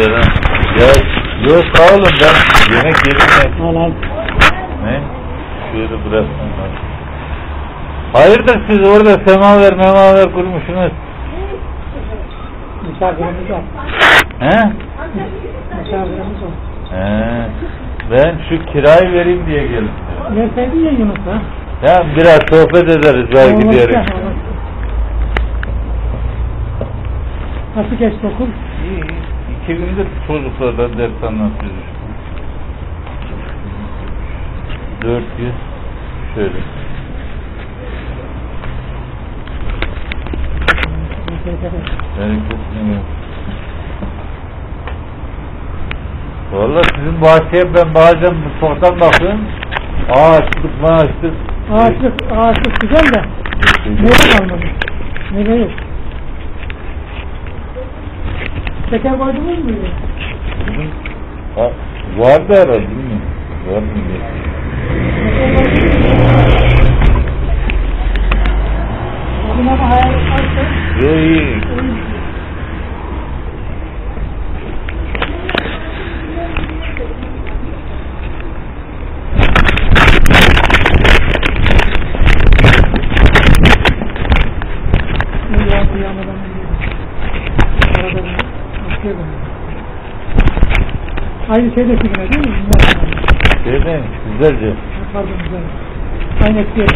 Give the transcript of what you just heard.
Selam. Ya yok sağ olun ben yemek yedim al. Ne? Şöyle bıraksın. Hayırdır siz orada semaver memaver kurmuşsunuz? Misafirimiz var. He? Misafirimiz var. He. Ben şu kirayı vereyim diye geldim. Verseydin ya Yunus ha. Ya biraz sohbet ederiz belki Olur, diyerek. Nasıl geçti okul? İyi, iyi. İki gündür çocuklarla ders anlatıyoruz. 400 şöyle. Valla sizin bahçeye ben bazen mutfaktan bakıyorum. Ağaçlık maaşlık. Ağaçlık, ağaçlık güzel de meyve kalmadı. Meyve yok. Şeker koydunuz mu? Ha, vardı herhalde değil mi? Var mı. Buna da hayal varsa Yo iyi. yaptı yağmadan askıya dönüyor. Aynı şeydeki yine değil mi? Bunlar. Şeyden güzelce. Pardon güzel. Aynı eskiye.